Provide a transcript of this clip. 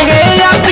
संगे याद